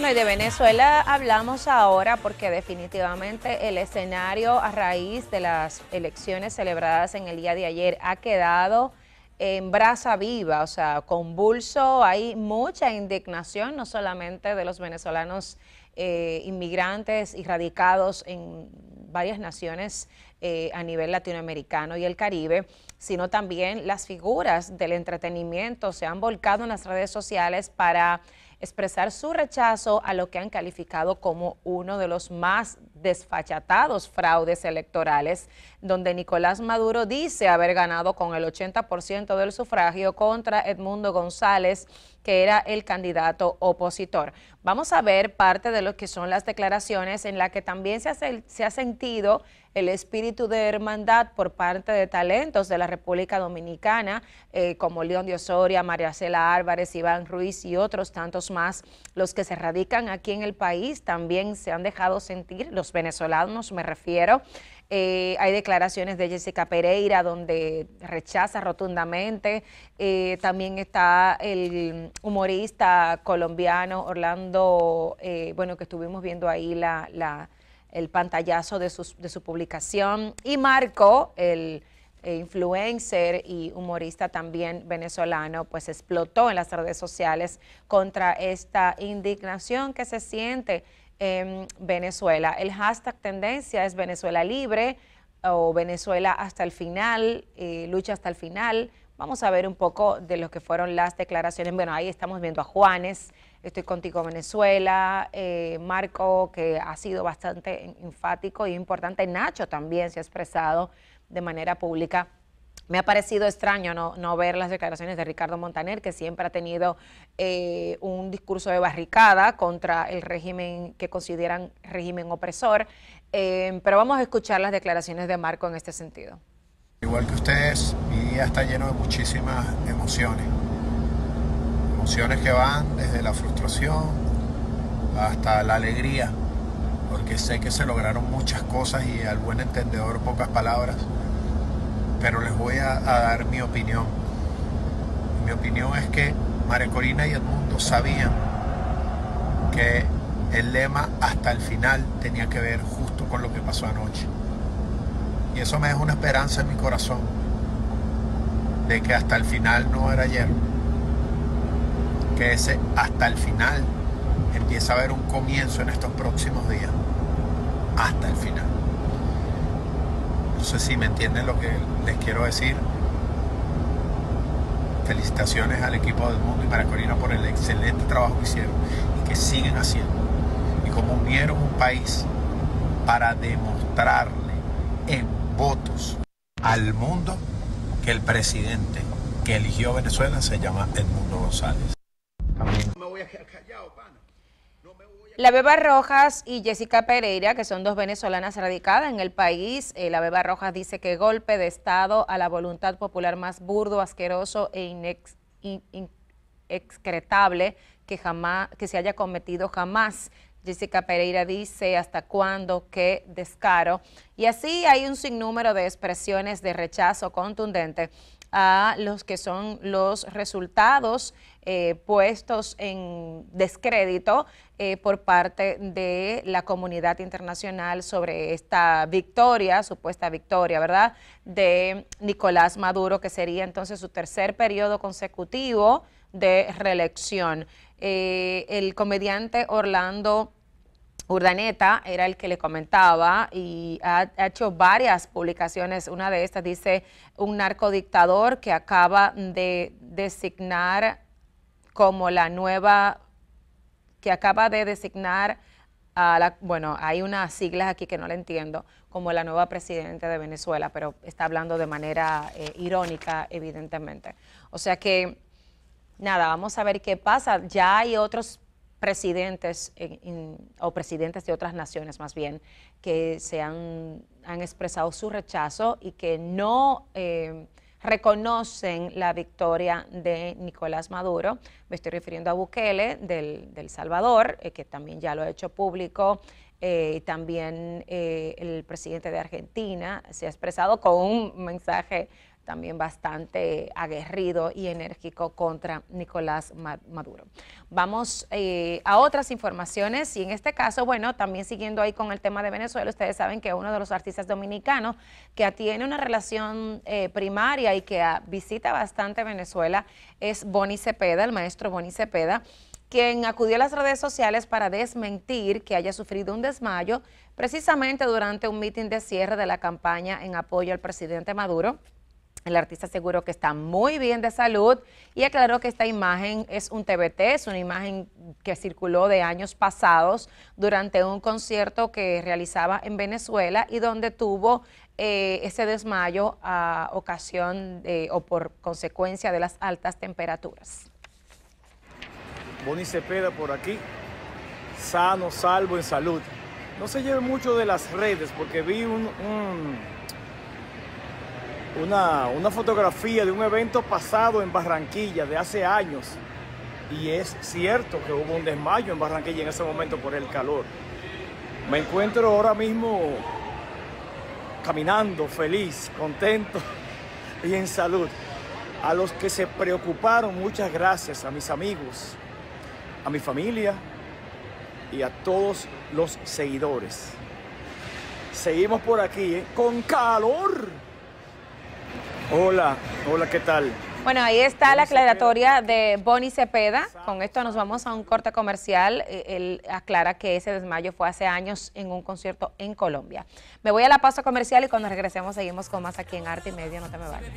Bueno, y de Venezuela hablamos ahora porque definitivamente el escenario a raíz de las elecciones celebradas en el día de ayer ha quedado en brasa viva, o sea, convulso, hay mucha indignación, no solamente de los venezolanos eh, inmigrantes y radicados en varias naciones eh, a nivel latinoamericano y el Caribe, sino también las figuras del entretenimiento. Se han volcado en las redes sociales para expresar su rechazo a lo que han calificado como uno de los más desfachatados fraudes electorales, donde Nicolás Maduro dice haber ganado con el 80% del sufragio contra Edmundo González, que era el candidato opositor. Vamos a ver parte de lo que son las declaraciones en la que también se ha, se ha sentido el espíritu de hermandad por parte de talentos de la República Dominicana, eh, como León de Osoria, María Cela Álvarez, Iván Ruiz y otros tantos más, los que se radican aquí en el país también se han dejado sentir, los venezolanos me refiero. Eh, hay declaraciones de Jessica Pereira donde rechaza rotundamente. Eh, también está el humorista colombiano Orlando, bueno, que estuvimos viendo ahí la, la el pantallazo de, de su publicación. Y Marco, el influencer y humorista también venezolano, pues explotó en las redes sociales contra esta indignación que se siente en Venezuela. El hashtag tendencia es Venezuela libre o Venezuela hasta el final, eh, lucha hasta el final. Vamos a ver un poco de lo que fueron las declaraciones. Bueno, ahí estamos viendo a Juanes, Estoy contigo Venezuela, eh, Marco, que ha sido bastante enfático y importante, Nacho también se ha expresado de manera pública. Me ha parecido extraño no, ver las declaraciones de Ricardo Montaner, que siempre ha tenido eh, un discurso de barricada contra el régimen que consideran régimen opresor, eh, pero vamos a escuchar las declaraciones de Marco en este sentido. Igual que ustedes, mi día está lleno de muchísimas emociones emociones que van desde la frustración hasta la alegría, porque sé que se lograron muchas cosas y al buen entendedor pocas palabras, pero les voy a, dar mi opinión. Mi opinión es que María Corina y Edmundo sabían que el lema hasta el final tenía que ver justo con lo que pasó anoche. Y eso me deja una esperanza en mi corazón de que hasta el final no era ayer que ese hasta el final empieza a haber un comienzo en estos próximos días. Hasta el final. No sé si me entienden lo que les quiero decir. Felicitaciones al equipo del mundo y Maracorina por el excelente trabajo que hicieron y que siguen haciendo. Y como unieron un país para demostrarle en votos al mundo que el presidente que eligió Venezuela se llama Edmundo González. La Beba Rojas y Jessica Pereira, que son dos venezolanas radicadas en el país, eh, la Beba Rojas dice que golpe de Estado a la voluntad popular más burdo, asqueroso e inexcretable que, jamás, que se haya cometido jamás. Jessica Pereira dice hasta cuándo, qué descaro. Y así hay un sinnúmero de expresiones de rechazo contundente a los que son los resultados eh, puestos en descrédito eh, por parte de la comunidad internacional sobre esta victoria, supuesta victoria, ¿verdad?, de Nicolás Maduro, que sería entonces su tercer periodo consecutivo de reelección. Eh, el comediante Orlando Urdaneta era el que le comentaba y ha, hecho varias publicaciones. Una de estas dice un narcodictador que acaba de designar como la nueva, que acaba de designar a la, bueno, hay unas siglas aquí que no le entiendo, como la nueva presidenta de Venezuela, pero está hablando de manera eh, irónica, evidentemente. O sea que, nada, vamos a ver qué pasa. Ya hay otros presidentes o presidentes de otras naciones más bien que se han, expresado su rechazo y que no eh, reconocen la victoria de Nicolás Maduro. Me estoy refiriendo a Bukele del, Salvador, eh, que también ya lo ha hecho público. Eh, también el presidente de Argentina se ha expresado con un mensaje también bastante aguerrido y enérgico contra Nicolás Maduro. Vamos eh, a otras informaciones y en este caso, bueno, también siguiendo ahí con el tema de Venezuela, ustedes saben que uno de los artistas dominicanos que tiene una relación eh, primaria y que visita bastante Venezuela es Boni Cepeda, el maestro Boni Cepeda quien acudió a las redes sociales para desmentir que haya sufrido un desmayo precisamente durante un mitin de cierre de la campaña en apoyo al presidente Maduro. El artista aseguró que está muy bien de salud y aclaró que esta imagen es un TBT, es una imagen que circuló de años pasados durante un concierto que realizaba en Venezuela y donde tuvo eh, ese desmayo a ocasión o por consecuencia de las altas temperaturas. Boni Cepeda por aquí, sano, salvo, en salud. No se lleve mucho de las redes porque vi una, una fotografía de un evento pasado en Barranquilla de hace años y es cierto que hubo un desmayo en Barranquilla en ese momento por el calor. Me encuentro ahora mismo caminando, feliz, contento y en salud. A los que se preocuparon, muchas gracias a mis amigos, a mi familia y a todos los seguidores. Seguimos por aquí ¿eh? con calor. Hola, hola, ¿qué tal? Bueno, ahí está la aclaratoria de Bonnie Cepeda. Con esto nos vamos a un corte comercial. Eh, él aclara que ese desmayo fue hace años en un concierto en Colombia. Me voy a la pausa comercial y cuando regresemos seguimos con más aquí en Arte y Medio. No te me vayas.